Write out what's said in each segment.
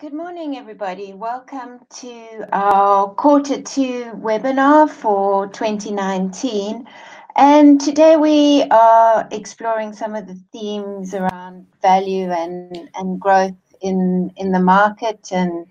Good morning, everybody. Welcome to our quarter two webinar for 2019. And today we are exploring some of the themes around value and, and growth in, in the market and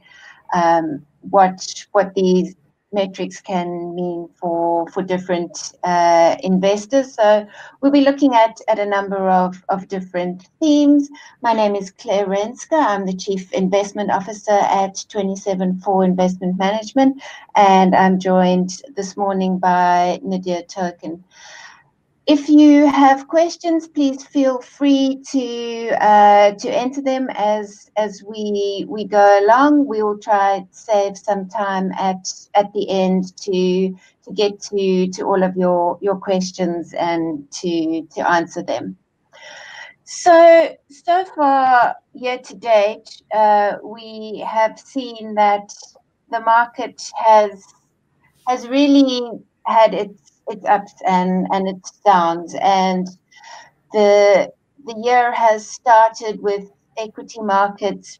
um, what, what these metrics can mean for for different uh, investors. So we'll be looking at at a number of of different themes. My name is Claire Renska. I'm the Chief Investment Officer at 27four Investment Management, and I'm joined this morning by Nadir Thokan. If you have questions, please feel free to uh, to enter them as as we we go along. We will try to save some time at at the end to to get to to all of your your questions and to to answer them. So so far year to date, uh, we have seen that the market has has really had its its ups and, and its downs. And the the year has started with equity markets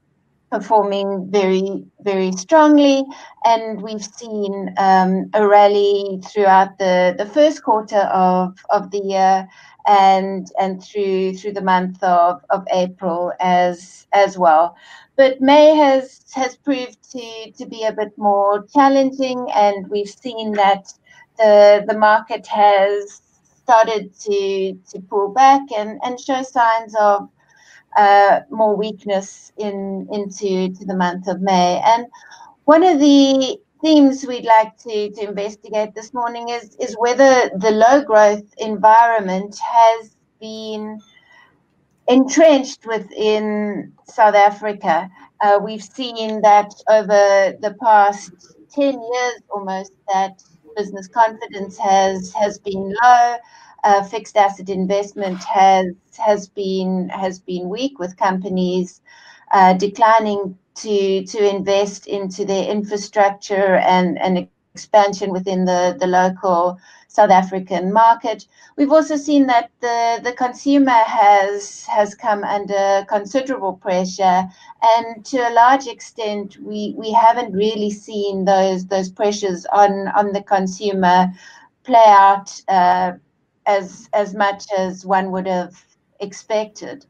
performing very, very strongly. And we've seen um, a rally throughout the, the first quarter of, of the year and and through through the month of, of April as as well. But May has has proved to, to be a bit more challenging and we've seen that the the market has started to to pull back and and show signs of uh, more weakness in into to the month of May. And one of the themes we'd like to, to investigate this morning is is whether the low growth environment has been entrenched within South Africa. Uh, we've seen that over the past 10 years almost that business confidence has has been low. Uh, fixed asset investment has has been has been weak with companies uh, declining to to invest into their infrastructure and and expansion within the the local South African market. We've also seen that the the consumer has has come under considerable pressure, and to a large extent, we we haven't really seen those those pressures on on the consumer play out uh, as as much as one would have expected.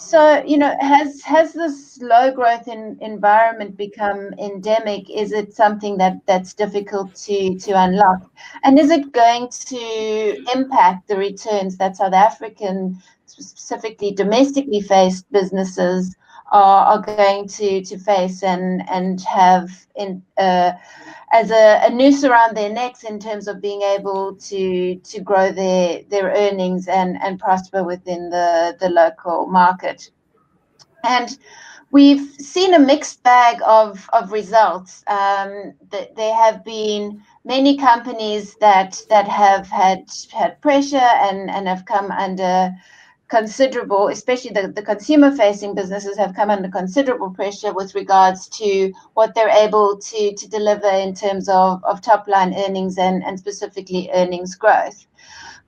So, you know, has has this low growth in, environment become endemic? Is it something that that's difficult to to unlock? And is it going to impact the returns that South African, specifically domestically faced businesses are, are going to to face and and have in uh, as a, a, noose around their necks in terms of being able to to grow their their earnings and and prosper within the the local market. And we've seen a mixed bag of of results. Um, that there have been many companies that that have had had pressure and and have come under considerable, especially the, the consumer facing businesses have come under considerable pressure with regards to what they're able to, to deliver in terms of, of top line earnings and, and specifically earnings growth.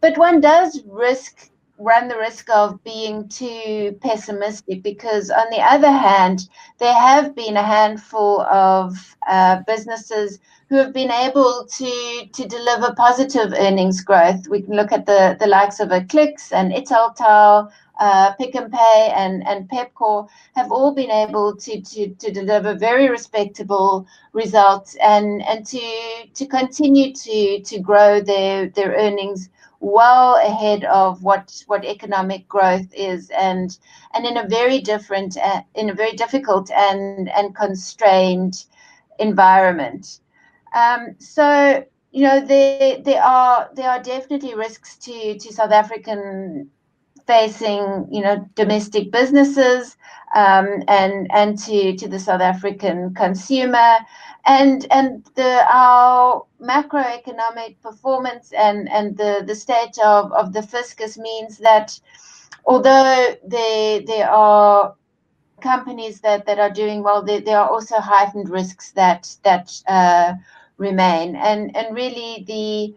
But one does risk run the risk of being too pessimistic because on the other hand there have been a handful of uh, businesses who have been able to to deliver positive earnings growth. We can look at the, the likes of Clicks and Italtile, uh, Pick n Pay and, and Pepkor have all been able to, to, to deliver very respectable results and, and to to continue to, to grow their, their earnings well ahead of what what economic growth is and and in a very different uh, in a very difficult and and constrained environment. Um, so you know there there are there are definitely risks to to South African facing you know domestic businesses um, and and to to the South African consumer and and the our macroeconomic performance and and the the state of of the fiscus means that although there there are companies that that are doing well there, there are also heightened risks that that uh, remain. And and really the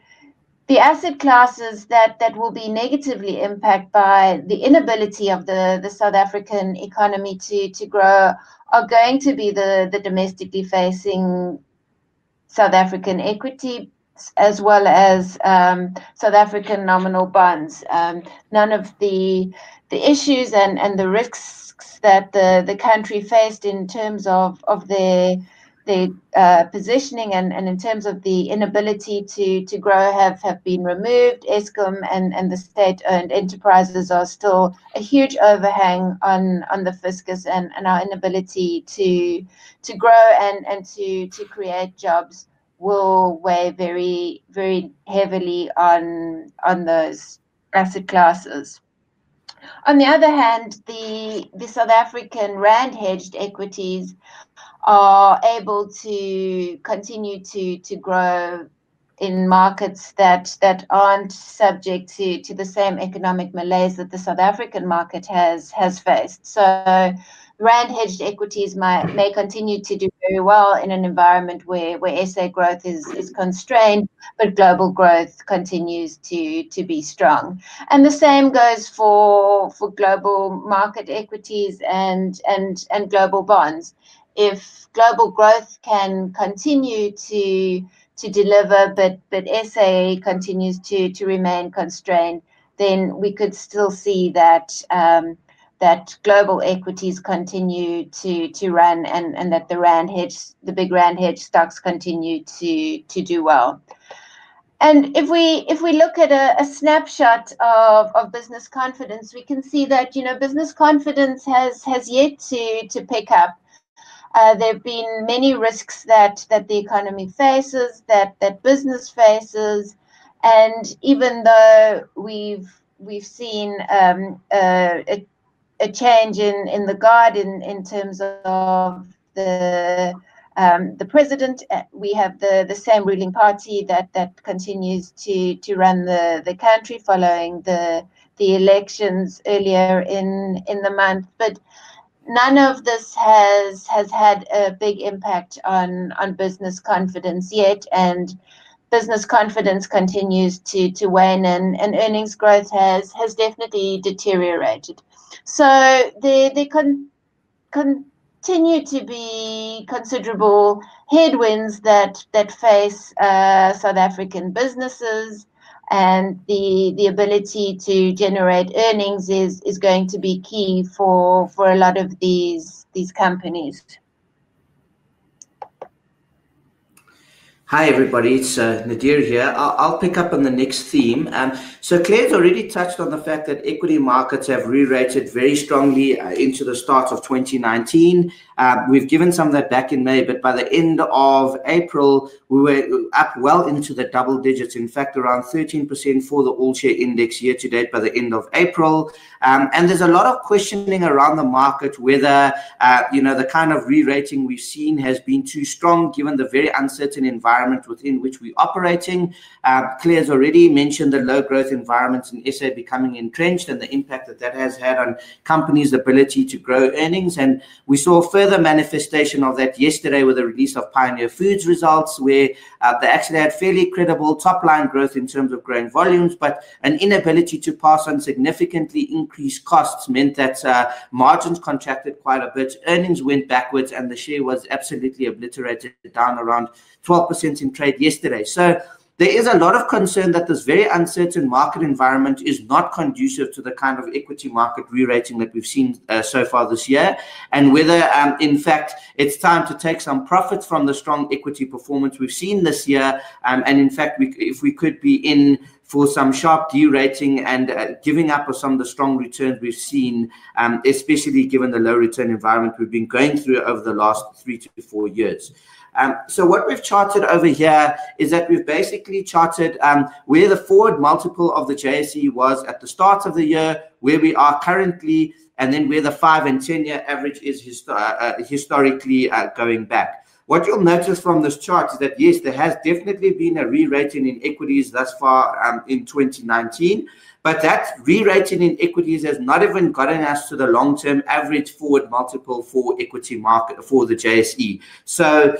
the asset classes that, that will be negatively impacted by the inability of the, the South African economy to, to grow are going to be the, the domestically facing South African equity as well as um, South African nominal bonds. Um, none of the the issues and, and the risks that the, the country faced in terms of, of their their uh, positioning and, and in terms of the inability to, to grow have, have been removed. Eskom and, and the state owned enterprises are still a huge overhang on, on the fiscus and, and our inability to to grow and, and to, to create jobs will weigh very, very heavily on on those asset classes. On the other hand, the, the South African rand hedged equities are able to continue to, to grow in markets that, that aren't subject to, to the same economic malaise that the South African market has has faced. So rand hedged equities might, may continue to do very well in an environment where, where SA growth is, is constrained, but global growth continues to, to be strong. And the same goes for, for global market equities and, and, and global bonds. If global growth can continue to, to deliver, but, but SA continues to, to remain constrained, then we could still see that um, that global equities continue to to run and, and that the rand hedge the big rand hedge stocks continue to to do well. And if we if we look at a, a snapshot of, of business confidence, we can see that you know business confidence has has yet to to pick up. Uh, there have been many risks that that the economy faces, that that business faces, and even though we've we've seen um, uh, a a change in, in the guard in, in terms of the um, the president. Uh, we have the, the same ruling party that, that continues to, to run the, the country following the the elections earlier in in the month. But none of this has has had a big impact on on business confidence yet, and business confidence continues to to wane, and, and earnings growth has has definitely deteriorated. So they they con- continue to be considerable headwinds that that face uh, South African businesses, and the the ability to generate earnings is is going to be key for for a lot of these these companies. Hi, everybody. It's uh, Nadir here. I'll, I'll, pick up on the next theme. Um, so, Claire's already touched on the fact that equity markets have re rated very strongly uh, into the start of 2019. Um, we've given some of that back in May, but by the end of April, we were up well into the double digits. In fact, around 13% for the all share index year to date by the end of April. Um, and there's a lot of questioning around the market whether, uh, you know, the kind of re rating we've seen has been too strong given the very uncertain environment within which we're operating. Uh, Claire's already mentioned the low growth environments in SA becoming entrenched and the impact that that has had on companies' ability to grow earnings. And we saw further further manifestation of that yesterday with the release of Pioneer Foods results, where uh, they actually had fairly credible top line growth in terms of growing volumes, but an inability to pass on significantly increased costs meant that uh, margins contracted quite a bit, earnings went backwards, and the share was absolutely obliterated down around 12% in trade yesterday. So there is a lot of concern that this very uncertain market environment is not conducive to the kind of equity market re-rating that we've seen uh, so far this year, and whether, um, in fact, it's time to take some profits from the strong equity performance we've seen this year, um, and in fact, we, if we could be in for some sharp derating and uh, giving up of some of the strong returns we've seen, um, especially given the low return environment we've been going through over the last three to four years. Um, so what we've charted over here is that we've basically charted um, where the forward multiple of the JSE was at the start of the year, where we are currently, and then where the five and 10 year average is uh, uh, historically uh, going back. What you'll notice from this chart is that yes, there has definitely been a re-rating in equities thus far um, in 2019, but that re-rating in equities has not even gotten us to the long-term average forward multiple for equity market for the JSE. So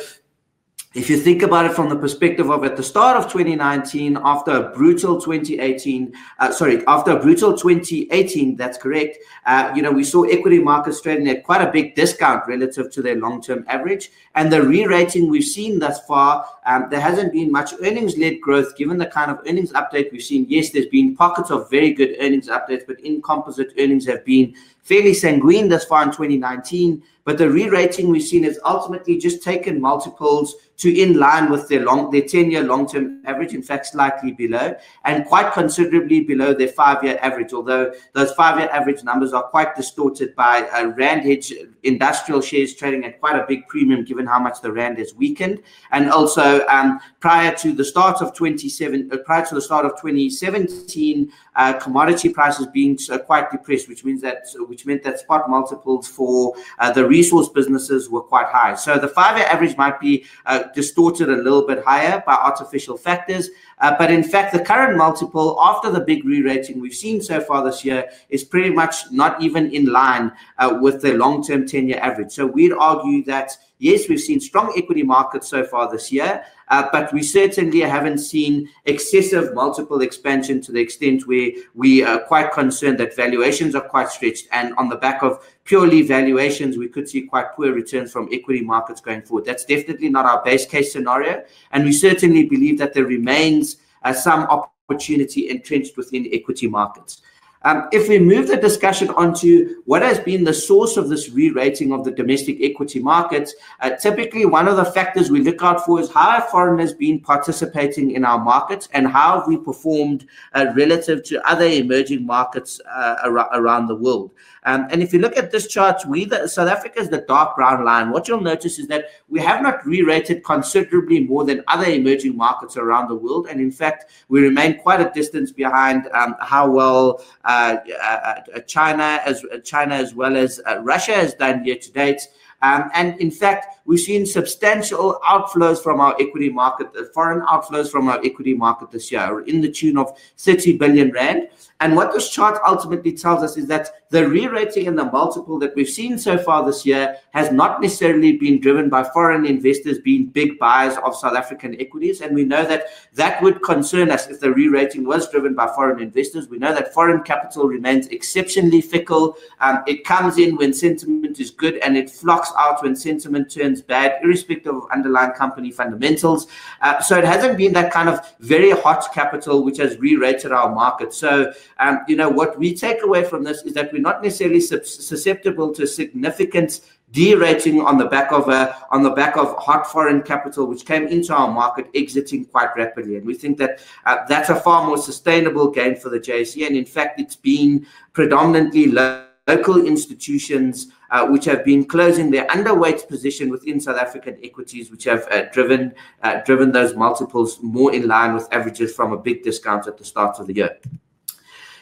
if you think about it from the perspective of at the start of 2019, after a brutal 2018, uh, sorry, after a brutal 2018, that's correct. Uh, you know, we saw equity markets trading at quite a big discount relative to their long-term average, and the re-rating we've seen thus far, um, there hasn't been much earnings-led growth. Given the kind of earnings update we've seen, yes, there's been pockets of very good earnings updates, but in composite earnings have been fairly sanguine thus far in 2019. But the re-rating we've seen has ultimately just taken multiples to in line with their long their 10-year long-term average, in fact, slightly below, and quite considerably below their five-year average, although those five-year average numbers are quite distorted by uh, Rand hedge industrial shares trading at quite a big premium given how much the Rand has weakened. And also um, prior to the start of 27, uh, prior to the start of 2017, uh, commodity prices being uh, quite depressed, which means that which meant that spot multiples for uh, the resource businesses were quite high. So the five-year average might be uh, distorted a little bit higher by artificial factors. Uh, but in fact, the current multiple after the big re-rating we've seen so far this year is pretty much not even in line uh, with the long-term 10-year average. So we'd argue that yes, we've seen strong equity markets so far this year, uh, but we certainly haven't seen excessive multiple expansion to the extent where we are quite concerned that valuations are quite stretched. And on the back of purely valuations, we could see quite poor returns from equity markets going forward. That's definitely not our base case scenario. And we certainly believe that there remains uh, some opportunity entrenched within equity markets. Um, if we move the discussion onto what has been the source of this re-rating of the domestic equity markets, uh, typically one of the factors we look out for is how have foreigners been participating in our markets and how have we performed uh, relative to other emerging markets uh, ar- around the world. Um, and if you look at this chart, we the, South Africa is the dark brown line. What you'll notice is that we have not re-rated considerably more than other emerging markets around the world, and in fact, we remain quite a distance behind um, how well uh, uh, uh China as China as well as uh, Russia has done year to date. Um, and in fact, we've seen substantial outflows from our equity market, uh, foreign outflows from our equity market this year, in the tune of 30 billion rand. And what this chart ultimately tells us is that the re-rating and the multiple that we've seen so far this year has not necessarily been driven by foreign investors being big buyers of South African equities. And we know that that would concern us if the re-rating was driven by foreign investors. We know that foreign capital remains exceptionally fickle. Um, it comes in when sentiment is good and it flocks out when sentiment turns bad, irrespective of underlying company fundamentals. Uh, so it hasn't been that kind of very hot capital which has re-rated our market. So, um, you know, what we take away from this is that we're not necessarily susceptible to significant derating on the back of a on the back of hot foreign capital which came into our market exiting quite rapidly and we think that uh, that's a far more sustainable gain for the JSE and in fact it's been predominantly local institutions uh, which have been closing their underweight position within South African equities, which have uh, driven uh, driven those multiples more in line with averages from a big discount at the start of the year.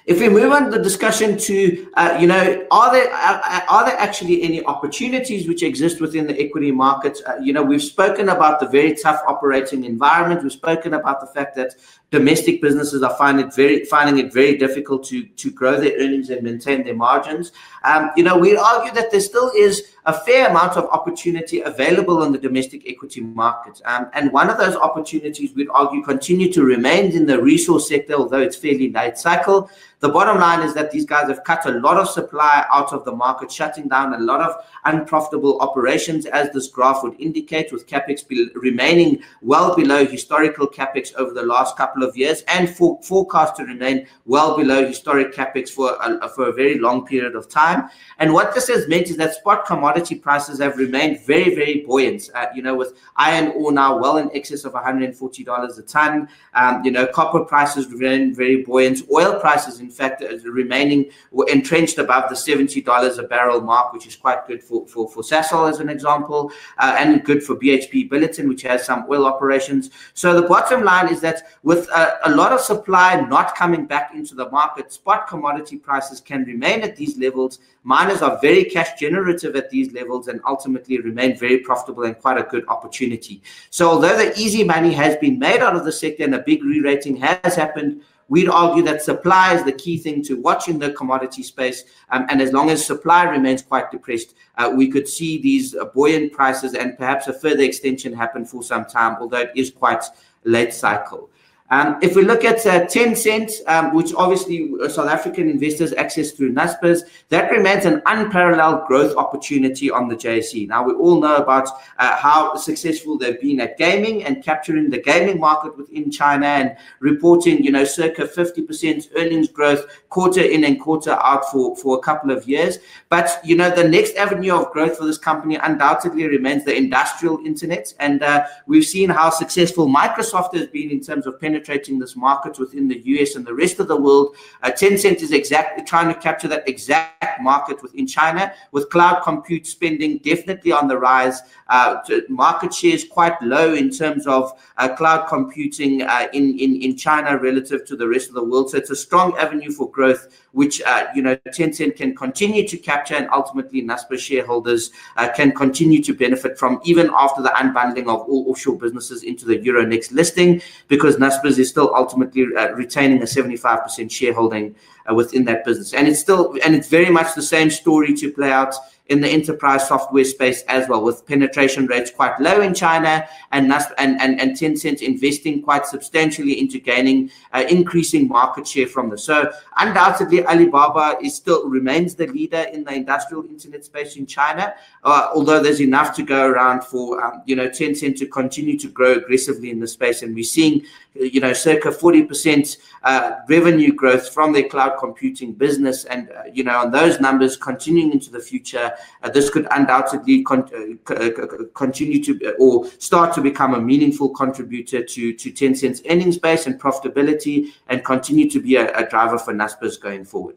If we move on the discussion to, uh, you know, are there are, are, there actually any opportunities which exist within the equity markets? Uh, you know, we've spoken about the very tough operating environment. We've spoken about the fact that domestic businesses are finding it very finding it very difficult to to grow their earnings and maintain their margins. Um, you know, we argue that there still is a fair amount of opportunity available on the domestic equity market, um, and one of those opportunities we'd argue continue to remain in the resource sector, although it's fairly late cycle. The bottom line is that these guys have cut a lot of supply out of the market, shutting down a lot of unprofitable operations, as this graph would indicate, with capex be- remaining well below historical capex over the last couple of years, and for- forecast to remain well below historic capex for a, for a very long period of time. And what this has meant is that spot commodity prices have remained very, very buoyant. Uh, you know, with iron ore now well in excess of $140 a ton. Um, you know, copper prices remain very buoyant. Oil prices, in fact, remaining entrenched above the $70 a barrel mark, which is quite good for, for, for Sasol as an example, uh, and good for BHP Billiton, which has some oil operations. So the bottom line is that with a, lot of supply not coming back into the market, spot commodity prices can remain at these levels. Miners are very cash generative at these levels and ultimately remain very profitable and quite a good opportunity. So although the easy money has been made out of the sector and a big re-rating has happened, we'd argue that supply is the key thing to watch in the commodity space. Um, and as long as supply remains quite depressed, uh, we could see these uh, buoyant prices and perhaps a further extension happen for some time, although it is quite late cycle. Um, if we look at uh, Tencent, um, which obviously uh, South African investors access through Naspers, that remains an unparalleled growth opportunity on the JSE. Now, we all know about uh, how successful they've been at gaming and capturing the gaming market within China and reporting, you know, circa 50% earnings growth quarter in and quarter out for, for a couple of years. But, you know, the next avenue of growth for this company undoubtedly remains the industrial internet. And uh, we've seen how successful Microsoft has been in terms of penetration penetrating this market within the US and the rest of the world. Uh, Tencent is exactly trying to capture that exact market within China, with cloud compute spending definitely on the rise. Uh, market share is quite low in terms of uh, cloud computing uh, in, in, in China relative to the rest of the world. So it's a strong avenue for growth which uh, you know Tencent can continue to capture, and ultimately Naspers shareholders uh, can continue to benefit from even after the unbundling of all offshore businesses into the Euronext listing, because Naspers is still ultimately uh, retaining a 75% shareholding uh, within that business, and it's still and it's very much the same story to play out in the enterprise software space as well, with penetration rates quite low in China and and and, and Tencent investing quite substantially into gaining uh, increasing market share from this. So undoubtedly, Alibaba is still remains the leader in the industrial internet space in China, uh, although there's enough to go around for um, you know Tencent to continue to grow aggressively in the space, and we're seeing you know circa 40% uh, revenue growth from their cloud computing business, and uh, you know on those numbers continuing into the future uh, this could undoubtedly con uh, uh, continue to or start to become a meaningful contributor to, to Tencent's earnings base and profitability and continue to be a, a driver for Naspers going forward.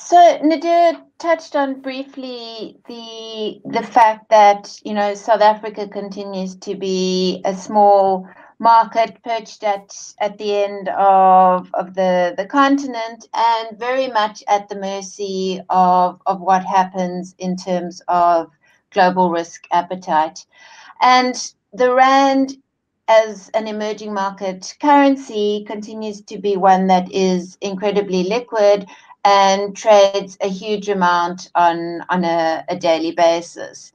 So Nadir touched on briefly the the fact that you know South Africa continues to be a small market perched at at the end of of the the continent and very much at the mercy of of what happens in terms of global risk appetite. And the rand as an emerging market currency continues to be one that is incredibly liquid and trades a huge amount on on a, a daily basis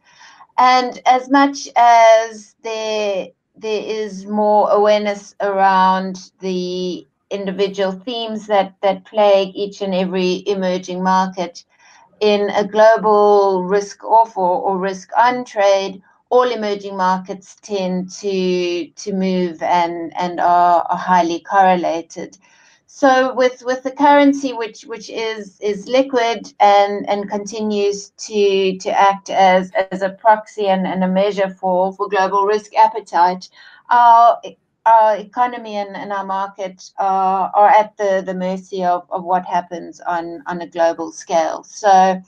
and as much as there there is more awareness around the individual themes that, that plague each and every emerging market. In a global risk off or, or risk on trade, all emerging markets tend to to move and, and are, are highly correlated. So with, with the currency which which is is liquid and, and continues to to act as, as a proxy and, and a measure for, for global risk appetite, our our economy and, and our market are, are at the, the mercy of, of what happens on, on a global scale. So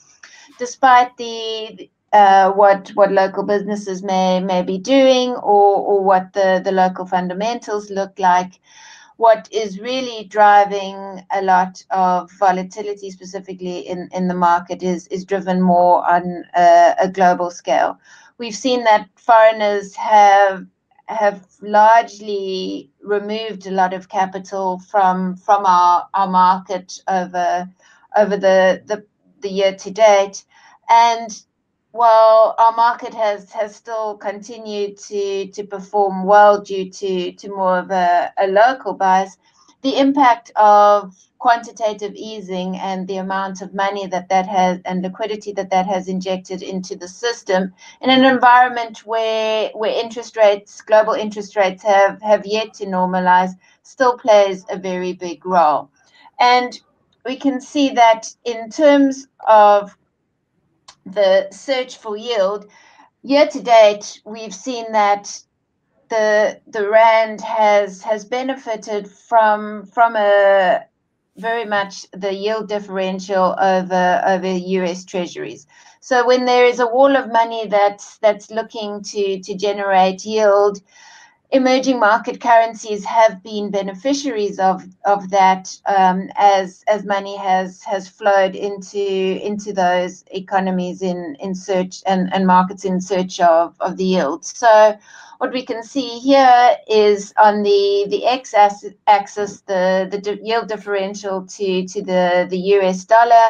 despite the uh, what what local businesses may may be doing or, or what the, the local fundamentals look like, what is really driving a lot of volatility, specifically in, in the market, is, is driven more on a, a global scale. We've seen that foreigners have have largely removed a lot of capital from from our, our market over over the, the the year to date, and while our market has has still continued to to perform well due to to more of a, a local bias, the impact of quantitative easing and the amount of money that that has and liquidity that that has injected into the system in an environment where where interest rates global interest rates have have yet to normalize still plays a very big role. And we can see that in terms of the search for yield, year to date, we've seen that the the rand has has benefited from from a very much the yield differential over over US treasuries. So when there is a wall of money that's that's looking to to generate yield, emerging market currencies have been beneficiaries of of that um, as as money has has flowed into into those economies in in search and, and markets in search of of the yield. So what we can see here is on the the x axis the the yield differential to to the the US dollar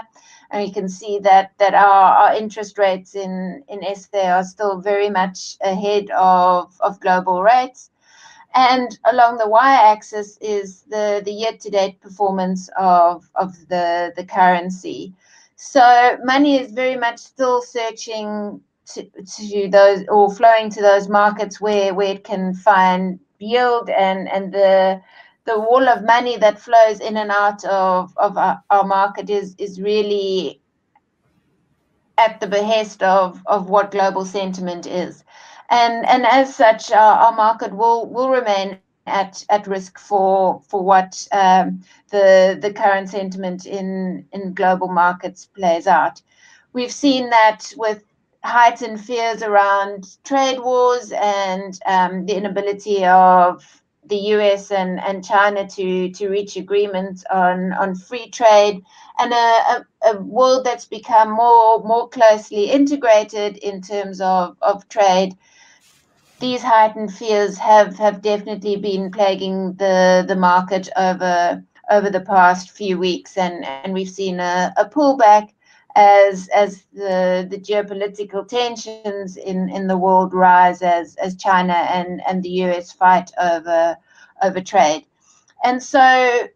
and you can see that that our, our interest rates in in SA are still very much ahead of of global rates and along the y-axis is the, the year-to-date performance of, of the, the currency. So money is very much still searching to, to those or flowing to those markets where, where it can find yield and, and the the wall of money that flows in and out of, of our, our market is, is really at the behest of, of what global sentiment is and and as such, our, our market will will remain at at risk for for what um, the the current sentiment in in global markets plays out. We've seen that with heightened fears around trade wars and um, the inability of the US and, and China to, to reach agreements on, on free trade and a, a, a, world that's become more more closely integrated in terms of, of trade these heightened fears have have definitely been plaguing the the market over over the past few weeks, and and we've seen a, a pullback as as the the geopolitical tensions in in the world rise as as China and and the US fight over over trade, and so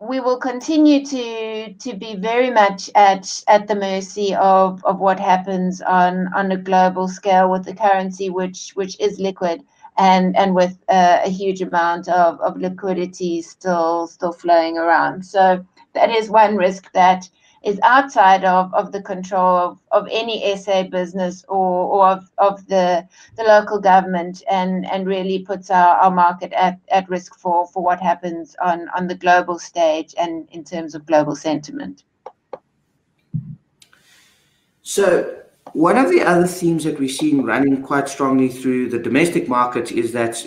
we will continue to to be very much at at the mercy of of what happens on on a global scale with the currency which which is liquid and and with uh, a huge amount of, of liquidity still still flowing around. So that is one risk that is outside of, of the control of, of any SA business or, or of, of the, the local government and, and really puts our, our market at, at risk for, for what happens on, on the global stage and in terms of global sentiment. So one of the other themes that we're seeing running quite strongly through the domestic market is that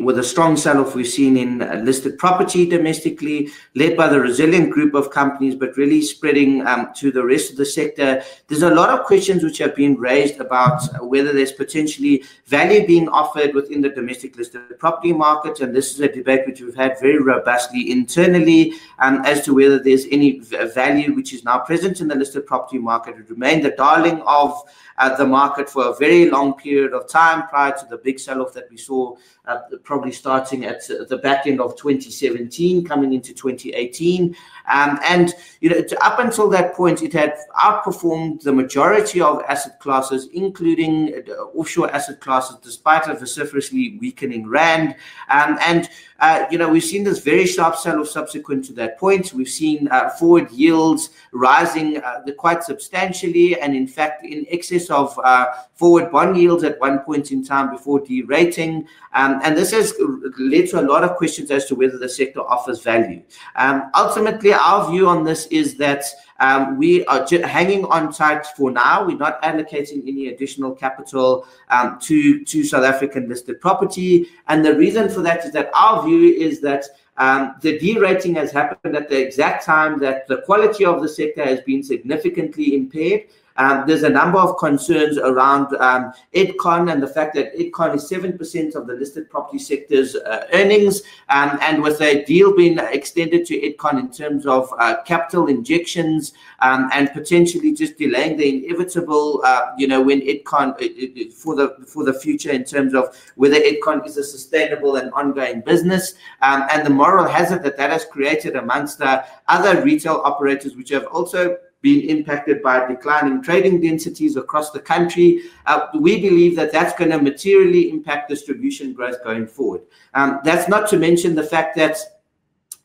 with a strong sell-off we've seen in listed property domestically, led by the resilient group of companies, but really spreading um, to the rest of the sector. There's a lot of questions which have been raised about whether there's potentially value being offered within the domestic listed property market, and this is a debate which we've had very robustly internally um, as to whether there's any value which is now present in the listed property market. It remained the darling of at the market for a very long period of time prior to the big sell-off that we saw uh, probably starting at the back end of 2017 coming into 2018 um, and you know up until that point it had outperformed the majority of asset classes including uh, offshore asset classes despite a vociferously weakening rand um, and uh, you know, we've seen this very sharp sell-off subsequent to that point. We've seen uh, forward yields rising uh, quite substantially, and in fact, in excess of uh, forward bond yields at one point in time before derating. Um, and this has led to a lot of questions as to whether the sector offers value. Um, ultimately, our view on this is that um, we are hanging on tight for now. We're not allocating any additional capital um, to, to South African listed property. And the reason for that is that our view is that um, the derating has happened at the exact time that the quality of the sector has been significantly impaired. Um, there's a number of concerns around um, Edcon and the fact that Edcon is 7% of the listed property sector's uh, earnings. Um, and with a deal being extended to Edcon in terms of uh, capital injections um, and potentially just delaying the inevitable, uh, you know, when Edcon uh, for the for the future in terms of whether Edcon is a sustainable and ongoing business um, and the moral hazard that that has created amongst uh, other retail operators, which have also been impacted by declining trading densities across the country. Uh, we believe that that's going to materially impact distribution growth going forward. Um, that's not to mention the fact that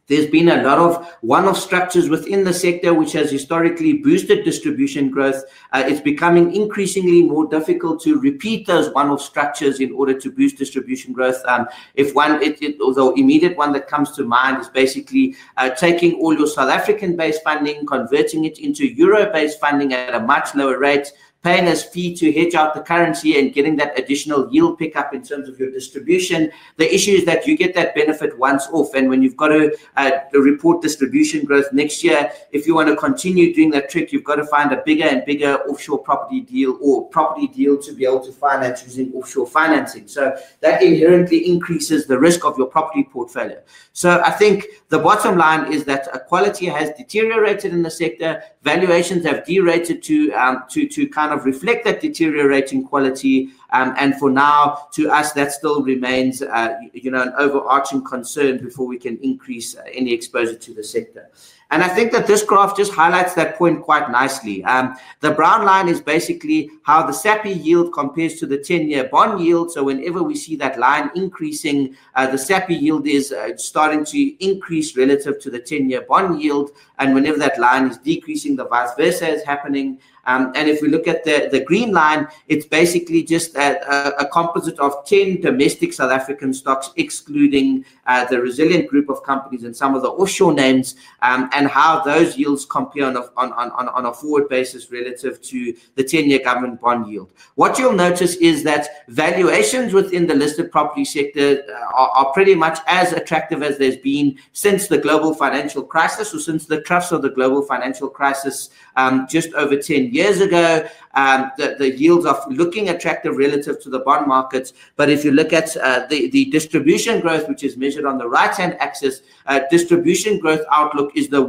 there's been a lot of one-off structures within the sector, which has historically boosted distribution growth. Uh, it's becoming increasingly more difficult to repeat those one-off structures in order to boost distribution growth. Um, if one, it, it, although immediate one that comes to mind is basically uh, taking all your South African-based funding, converting it into euro-based funding at a much lower rate, paying a fee to hedge out the currency and getting that additional yield pickup in terms of your distribution. The issue is that you get that benefit once off. And when you've got to uh, report distribution growth next year, if you want to continue doing that trick, you've got to find a bigger and bigger offshore property deal or property deal to be able to finance using offshore financing. So that inherently increases the risk of your property portfolio. So I think the bottom line is that quality has deteriorated in the sector. Valuations have derated to um, to to kind of reflect that deteriorating quality. Um, and for now, to us, that still remains, uh, you know, an overarching concern before we can increase uh, any exposure to the sector. And I think that this graph just highlights that point quite nicely. Um, the brown line is basically how the SAPY yield compares to the 10-year bond yield. So whenever we see that line increasing, uh, the SAPY yield is uh, starting to increase relative to the 10-year bond yield. And whenever that line is decreasing, the vice versa is happening. Um, and if we look at the, the green line, it's basically just a, a, composite of 10 domestic South African stocks, excluding uh, the resilient group of companies and some of the offshore names, um, and how those yields compare on a, on, on, on a forward basis relative to the 10 year government bond yield. What you'll notice is that valuations within the listed property sector uh, are, are pretty much as attractive as there's been since the global financial crisis or since the troughs of the global financial crisis um, just over 10 years ago. Um, the, the, yields are looking attractive relative to the bond markets. But if you look at uh, the, the distribution growth, which is measured on the right hand axis, uh, distribution growth outlook is the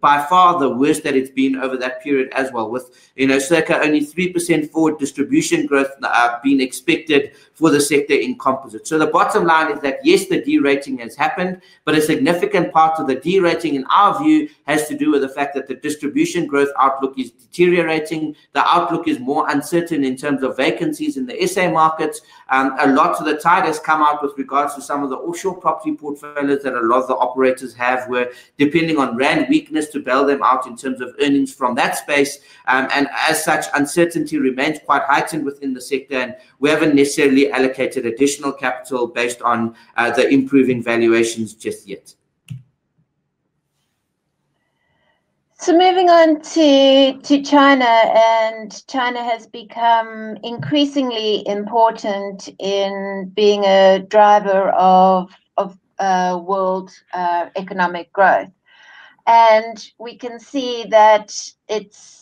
by far the worst that it's been over that period as well, with you know circa only 3% forward distribution growth uh, being expected for the sector in composite. So the bottom line is that yes, the derating has happened, but a significant part of the derating, in our view, has to do with the fact that the distribution growth outlook is deteriorating. The outlook is more uncertain in terms of vacancies in the SA markets. Um, a lot of the tide has come out with regards to some of the offshore property portfolios that a lot of the operators have, where depending on rand weakness to bail them out in terms of earnings from that space. Um, and as such, uncertainty remains quite heightened within the sector, and we haven't necessarily allocated additional capital based on uh, the improving valuations just yet. So moving on to to China, and China has become increasingly important in being a driver of of uh, world uh, economic growth, and we can see that it's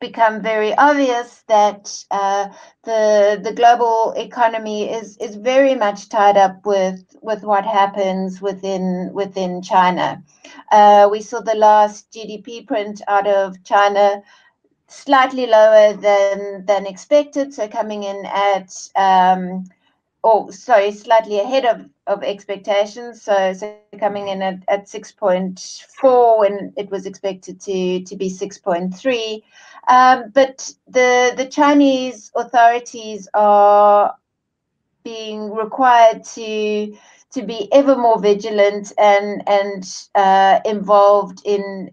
become very obvious that uh, the the global economy is is very much tied up with with what happens within within China. Uh, we saw the last GDP print out of China slightly lower than than expected, so coming in at um, oh sorry slightly ahead of of expectations. So, so coming in at, at 6.4 when it was expected to, to be 6.3. Um, but the, the Chinese authorities are being required to to be ever more vigilant and and uh, involved in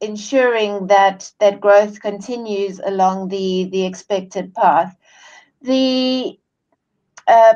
ensuring that that growth continues along the the expected path. The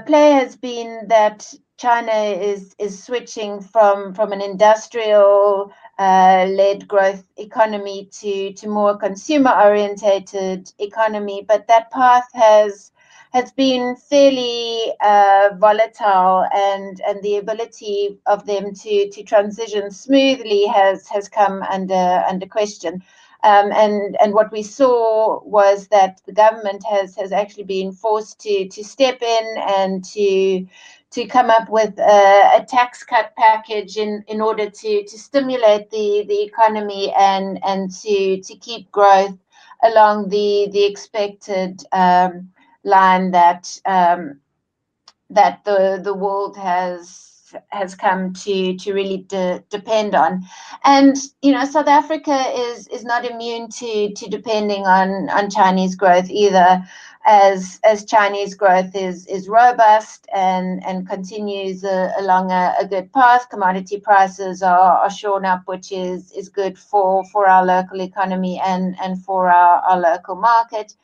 play has been that China is is switching from from an industrial uh, led growth economy to to more consumer orientated economy, but that path has has been fairly uh, volatile, and and the ability of them to to transition smoothly has has come under under question. Um, and and what we saw was that the government has has actually been forced to to step in and to to come up with a, a, tax cut package in, in order to, to stimulate the, the economy and, and to, to keep growth along the, the expected um, line that um, that the, the world has has come to to really de- depend on and you know south africa is is not immune to to depending on on chinese growth either as as Chinese growth is is robust and and continues uh, along a, a, good path. Commodity prices are, are shown up, which is is good for for our local economy and and for our, our local market.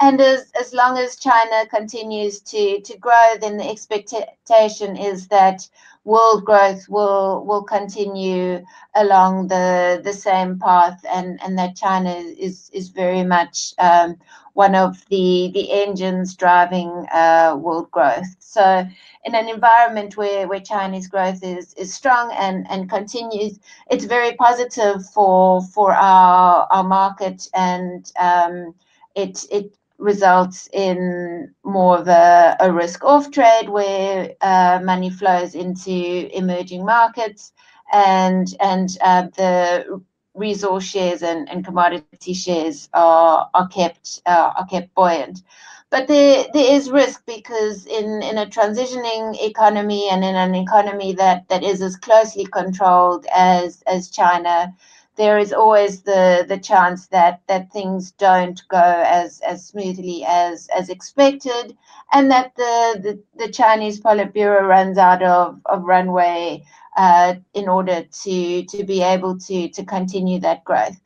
And as, as long as China continues to, to grow, then the expectation is that world growth will will continue along the the same path, and and that China is is very much um, one of the the engines driving uh, world growth. So in an environment where, where Chinese growth is, is strong and, and continues, it's very positive for for our our market and um, it it results in more of a, a risk off trade where uh, money flows into emerging markets and and uh, the resource shares and, and commodity shares are are kept uh, are kept buoyant. But there, there is risk because in, in a transitioning economy and in an economy that, that is as closely controlled as, as China, there is always the, the chance that, that things don't go as, as smoothly as, as expected and that the, the, the Chinese Politburo runs out of, of runway uh, in order to, to be able to, to continue that growth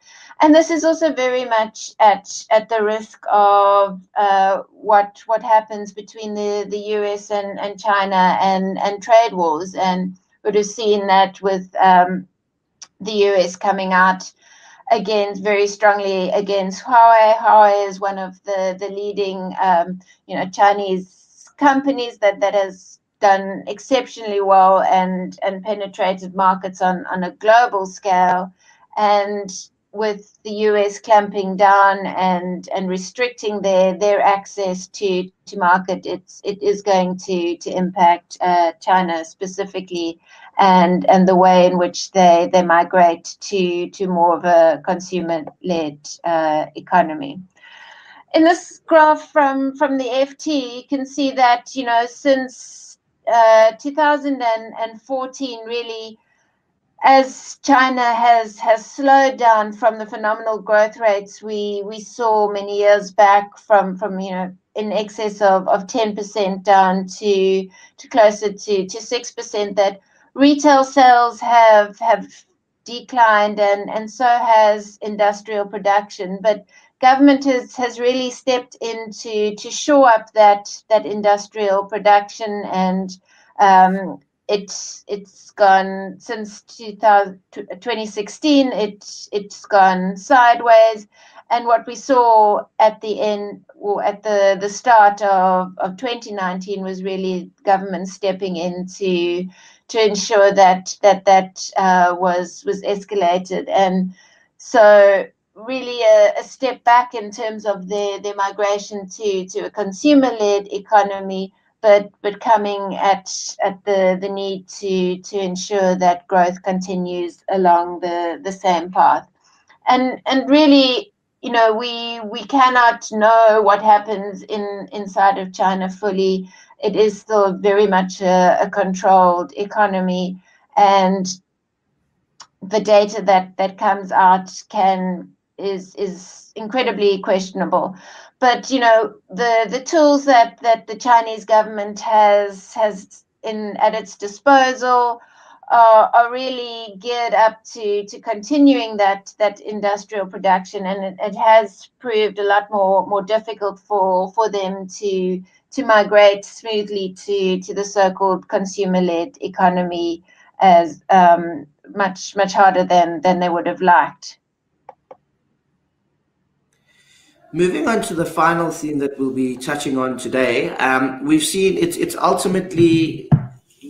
and this is also very much at at the risk of uh, what what happens between the, the US and, and China and, and trade wars. And would have seen that with um, the US coming out against very strongly against Huawei. Huawei is one of the the leading um, you know Chinese companies that that has done exceptionally well and and penetrated markets on on a global scale and with the US clamping down and and restricting their their access to to market, it's it is going to to impact uh, China specifically, and and the way in which they they migrate to to more of a consumer led uh, economy. In this graph from from the FT, you can see that you know since uh, 2014 really as China has has slowed down from the phenomenal growth rates we we saw many years back from from you know in excess of, of 10% down to to closer to to 6% that retail sales have have declined and and so has industrial production but government has has really stepped in to to shore up that that industrial production and um, it's it's gone since 2000, 2016 it it's gone sideways. And what we saw at the end or at the the start of, of 2019 was really government stepping in to to ensure that that that uh, was was escalated. And so really a, a, step back in terms of their their migration to to a consumer led economy but but coming at at the the need to to ensure that growth continues along the the same path. And and really you know we we cannot know what happens in inside of china fully it is still very much a, a controlled economy and the data that that comes out can is is incredibly questionable. But you know the the tools that that the Chinese government has has in at its disposal uh, are really geared up to to continuing that that industrial production, and it, it has proved a lot more more difficult for for them to to migrate smoothly to to the so-called consumer-led economy as um, much much harder than than they would have liked. Moving on to the final theme that we'll be touching on today, um, we've seen it's it's ultimately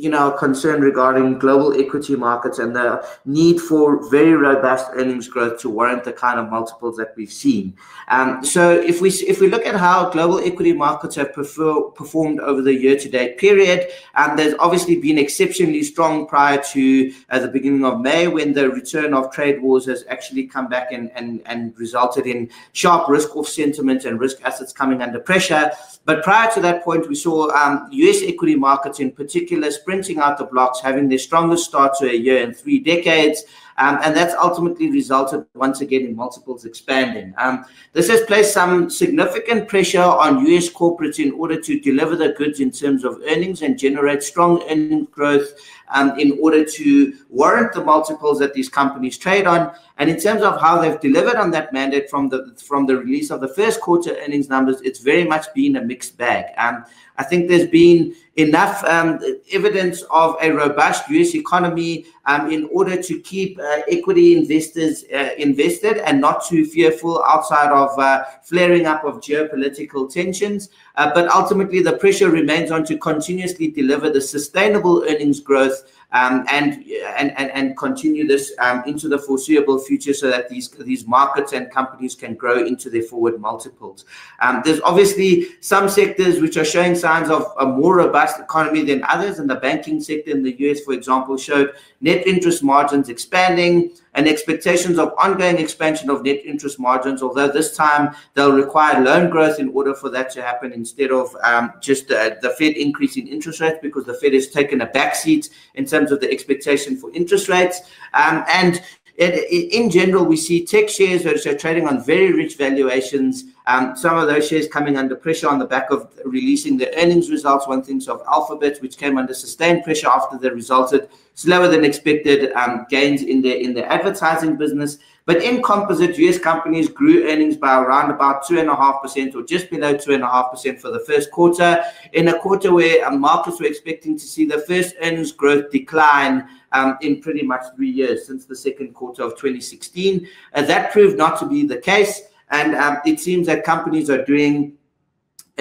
you know, concern regarding global equity markets and the need for very robust earnings growth to warrant the kind of multiples that we've seen. Um, so if we if we look at how global equity markets have prefer, performed over the year-to-date period, um, there's obviously been exceptionally strong prior to uh, the beginning of May when the return of trade wars has actually come back and, and, and resulted in sharp risk-off sentiment and risk assets coming under pressure. But prior to that point, we saw um, US equity markets in particular sprinting out the blocks, having their strongest start to a year in three decades. Um, and that's ultimately resulted once again in multiples expanding. Um, this has placed some significant pressure on US corporates in order to deliver the goods in terms of earnings and generate strong earnings growth um, in order to warrant the multiples that these companies trade on. And in terms of how they've delivered on that mandate from the from the release of the first quarter earnings numbers, it's very much been a mixed bag. Um, I think there's been enough um, evidence of a robust US economy um, in order to keep uh, equity investors uh, invested and not too fearful outside of uh, flaring up of geopolitical tensions. Uh, but ultimately, the pressure remains on to continuously deliver the sustainable earnings growth um, and, and, and, and continue this um, into the foreseeable future so that these, these markets and companies can grow into their forward multiples. Um, there's obviously some sectors which are showing signs of a more robust economy than others, and the banking sector in the US, for example, showed net interest margins expanding and expectations of ongoing expansion of net interest margins, although this time they'll require loan growth in order for that to happen instead of um, just uh, the Fed increasing interest rates because the Fed has taken a backseat in terms of the expectation for interest rates. Um, and it, it, in general, we see tech shares which are trading on very rich valuations. Um, some of those shares coming under pressure on the back of releasing the earnings results. One thinks of Alphabet, which came under sustained pressure after they resulted slower than expected um, gains in their in their advertising business. But in composite, US companies grew earnings by around about two and a half percent, or just below two and a half percent for the first quarter. In a quarter where um, markets were expecting to see the first earnings growth decline um, in pretty much three years since the second quarter of 2016. Uh, that proved not to be the case. And um, it seems that companies are doing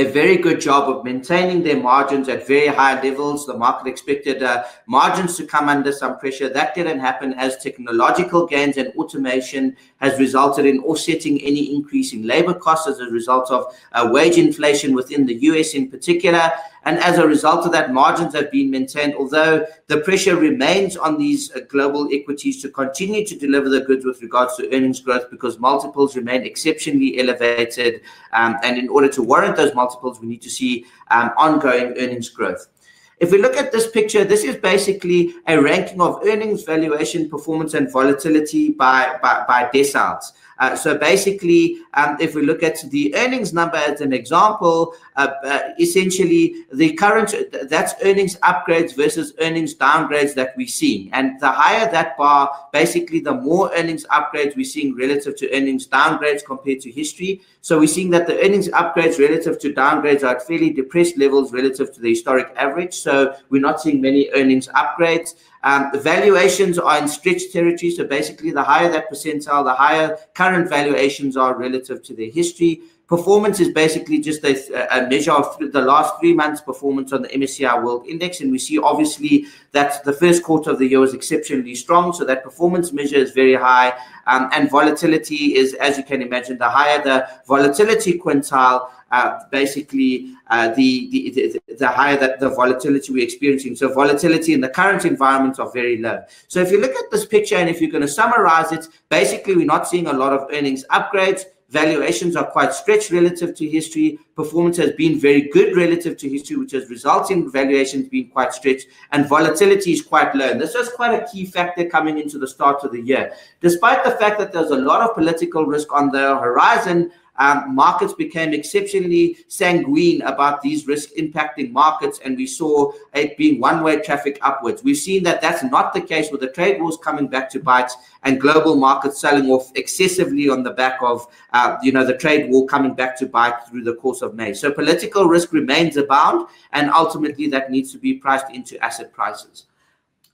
a very good job of maintaining their margins at very high levels. The market expected uh, margins to come under some pressure. That didn't happen as technological gains and automation has resulted in offsetting any increase in labor costs as a result of uh, wage inflation within the US in particular. And as a result of that, margins have been maintained, although the pressure remains on these uh, global equities to continue to deliver the goods with regards to earnings growth because multiples remain exceptionally elevated. Um, and in order to warrant those multiples, we need to see um, ongoing earnings growth. If we look at this picture, this is basically a ranking of earnings, valuation, performance, and volatility by, by, by deciles. Uh, so basically, um, if we look at the earnings number as an example, uh, uh, essentially the current that's earnings upgrades versus earnings downgrades that we're seeing. And the higher that bar, basically, the more earnings upgrades we're seeing relative to earnings downgrades compared to history. So we're seeing that the earnings upgrades relative to downgrades are at fairly depressed levels relative to the historic average. So we're not seeing many earnings upgrades. Um, the valuations are in stretched territory. So basically, the higher that percentile, the higher current valuations are relative to their history. Performance is basically just a, a measure of the last three months' performance on the MSCI World Index. And we see obviously that the first quarter of the year was exceptionally strong. So that performance measure is very high. Um, and volatility is, as you can imagine, the higher the volatility quintile, uh, basically uh, the, the, the, the higher that the volatility we're experiencing. So volatility in the current environment are very low. So if you look at this picture and if you're going to summarize it, basically we're not seeing a lot of earnings upgrades. Valuations are quite stretched relative to history. Performance has been very good relative to history, which has resulted in valuations being quite stretched, and volatility is quite low. And this was quite a key factor coming into the start of the year. Despite the fact that there's a lot of political risk on the horizon, um, markets became exceptionally sanguine about these risk impacting markets, and we saw it being one-way traffic upwards. We've seen that that's not the case with the trade wars coming back to bite and global markets selling off excessively on the back of, uh, you know, the trade war coming back to bite through the course of May. So political risk remains abound, and ultimately that needs to be priced into asset prices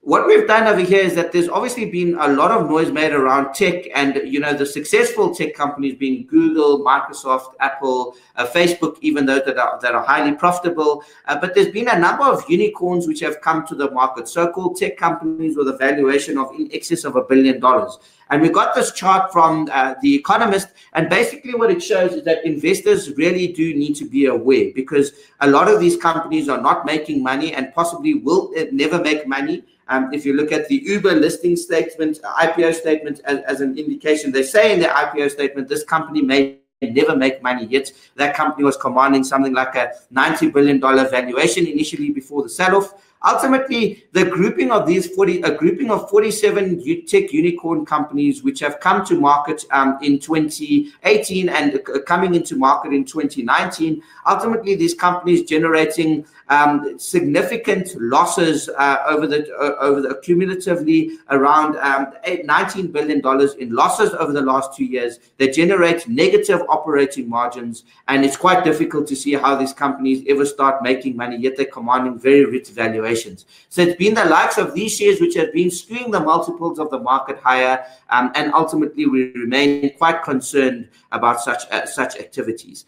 what we've done over here is that there's obviously been a lot of noise made around tech and you know the successful tech companies being google microsoft apple uh, facebook even though that are, that are highly profitable. Uh, but there's been a number of unicorns which have come to the market. So-called tech companies with a valuation of in excess of a billion dollars. And we got this chart from uh, the economist. And basically what it shows is that investors really do need to be aware because a lot of these companies are not making money and possibly will uh, never make money um, if you look at the Uber listing statement, uh, IPO statement as, as an indication, they say in their IPO statement, this company may never make money yet. That company was commanding something like a $90 billion valuation initially before the sell off. ultimately the grouping of these 40 a grouping of 47 tech unicorn companies which have come to market um, in 2018 and coming into market in 2019 ultimately these companies generating um, significant losses uh, over the uh, over the cumulatively around um, eight, 19 billion dollars in losses over the last two years. They generate negative operating margins, and it's quite difficult to see how these companies ever start making money. Yet they're commanding very rich valuations. So it's been the likes of these shares which have been skewing the multiples of the market higher, um, and ultimately we remain quite concerned about such uh, such activities.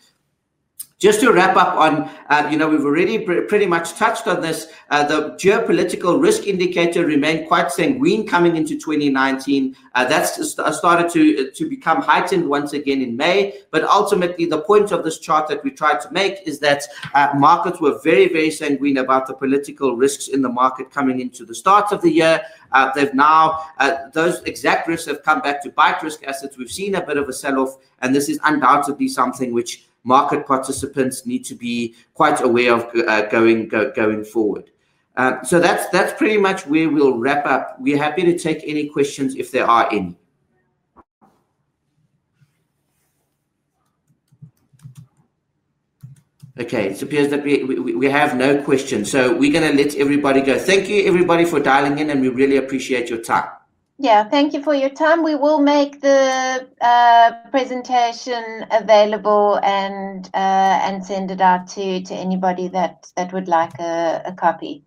Just to wrap up on, uh, you know, we've already pr pretty much touched on this. Uh, the geopolitical risk indicator remained quite sanguine coming into 2019. Uh, that's st started to to become heightened once again in May. But ultimately, the point of this chart that we tried to make is that uh, markets were very, very sanguine about the political risks in the market coming into the start of the year. Uh, they've now, uh, those exact risks have come back to bite risk assets. We've seen a bit of a sell off, and this is undoubtedly something which market participants need to be quite aware of uh, going go, going forward. Uh, so that's that's pretty much where we'll wrap up. We're happy to take any questions if there are any. Okay, it appears that we, we, we have no questions. So we're going to let everybody go. Thank you, everybody, for dialing in, and we really appreciate your time. Yeah, thank you for your time. We will make the uh, presentation available and uh, and send it out to to anybody that that would like a, a copy.